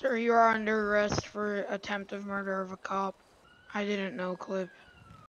Sir, you are under arrest for attempt of murder of a cop. I didn't know, Clip.